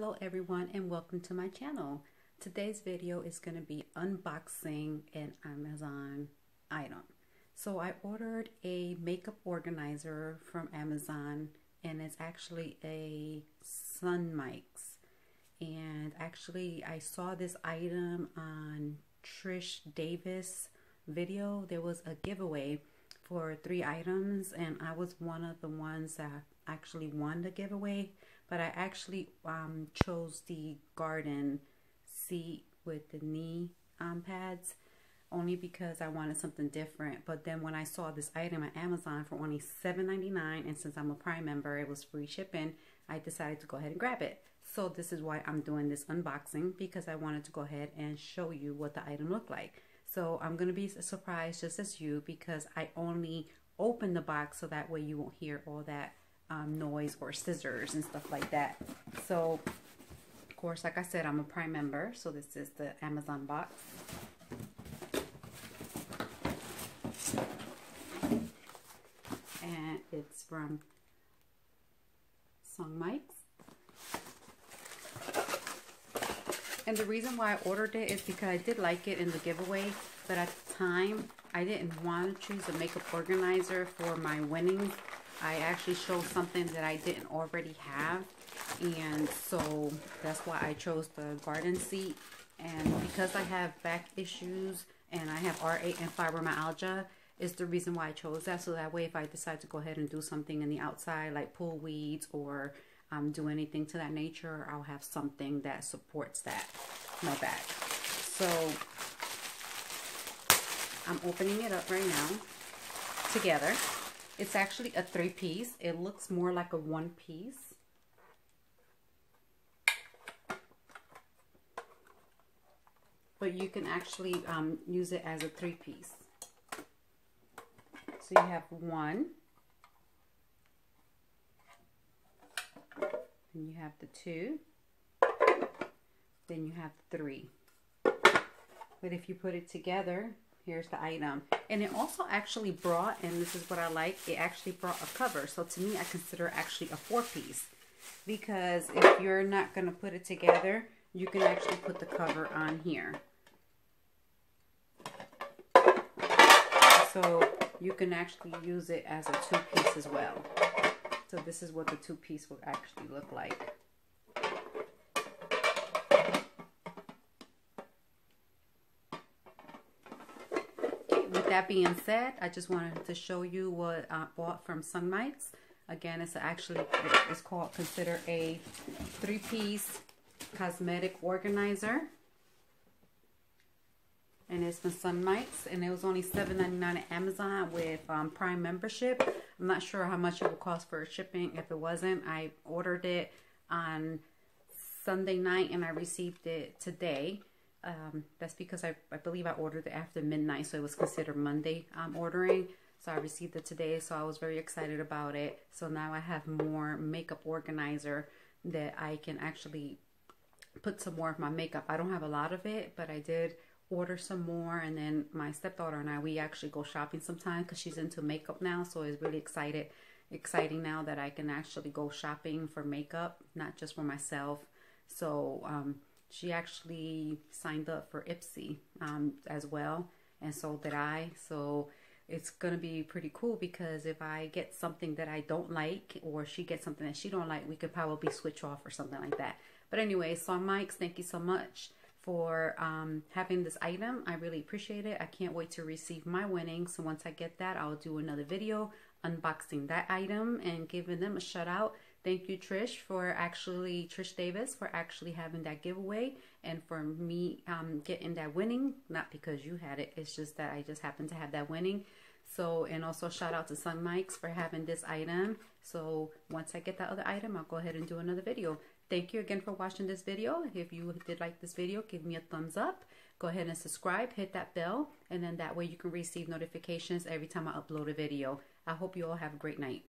Hello everyone and welcome to my channel. Today's video is going to be unboxing an Amazon item. So I ordered a makeup organizer from Amazon and it's actually a Songmics. And actually I saw this item on Trish Davis video. There was a giveaway for three items and I was one of the ones that actually won the giveaway but I actually um, chose the garden seat with the knee um, pads only because I wanted something different. But then when I saw this item at Amazon for only $7.99 and since I'm a Prime member, it was free shipping, I decided to go ahead and grab it. So this is why I'm doing this unboxing because I wanted to go ahead and show you what the item looked like. So I'm going to be surprised just as you because I only opened the box so that way you won't hear all that um, noise or scissors and stuff like that. So, of course, like I said, I'm a Prime member, so this is the Amazon box. And it's from Songmics. And the reason why I ordered it is because I did like it in the giveaway, but at the time, I didn't want to choose a makeup organizer for my winnings I actually chose something that I didn't already have. And so that's why I chose the garden seat. And because I have back issues and I have RA and fibromyalgia, is the reason why I chose that. So that way, if I decide to go ahead and do something in the outside, like pull weeds or um, do anything to that nature, I'll have something that supports that, my back. So I'm opening it up right now together. It's actually a three piece. It looks more like a one piece. But you can actually um, use it as a three piece. So you have one. Then you have the two. Then you have three. But if you put it together, here's the item. And it also actually brought and this is what I like it actually brought a cover. So to me I consider actually a four piece. Because if you're not going to put it together you can actually put the cover on here. So you can actually use it as a two piece as well so this is what the two piece will actually look like With that being said, I just wanted to show you what I bought from Songmics. Again, it's actually, it's called, consider a three-piece cosmetic organizer. And it's from Songmics. And it was only $7.99 at Amazon with um, Prime membership. I'm not sure how much it would cost for shipping if it wasn't. I ordered it on Sunday night and I received it today. Um, that's because I, I believe I ordered it after midnight, so it was considered Monday um, ordering. So I received it today, so I was very excited about it. So now I have more makeup organizer that I can actually put some more of my makeup. I don't have a lot of it, but I did order some more. And then my stepdaughter and I, we actually go shopping sometimes because she's into makeup now. So it's really excited, exciting now that I can actually go shopping for makeup, not just for myself. So um, she actually signed up for Ipsy um, as well, and so did I. So it's gonna be pretty cool because if I get something that I don't like, or she gets something that she don't like, we could probably switch off or something like that. But anyway, Songmics, thank you so much for um, having this item. I really appreciate it. I can't wait to receive my winnings. So once I get that, I'll do another video unboxing that item and giving them a shout out Thank you, Trish, for actually, Trish Davis, for actually having that giveaway and for me um, getting that winning. Not because you had it, it's just that I just happened to have that winning. So, and also shout out to Songmics for having this item. So once I get that other item, I'll go ahead and do another video. Thank you again for watching this video. If you did like this video, give me a thumbs up. Go ahead and subscribe, hit that bell, and then that way you can receive notifications every time I upload a video. I hope you all have a great night.